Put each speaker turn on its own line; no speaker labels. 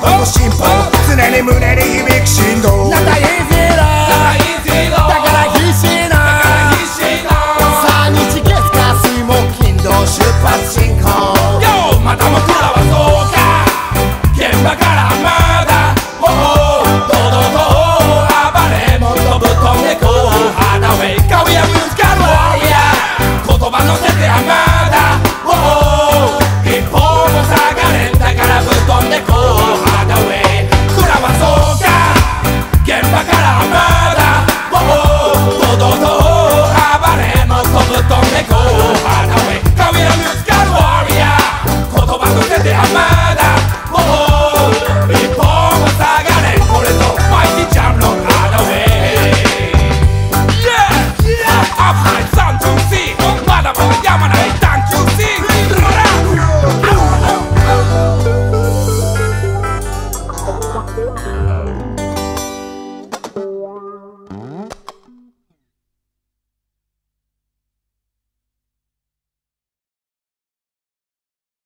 こ
の心配。常に胸に響く振動。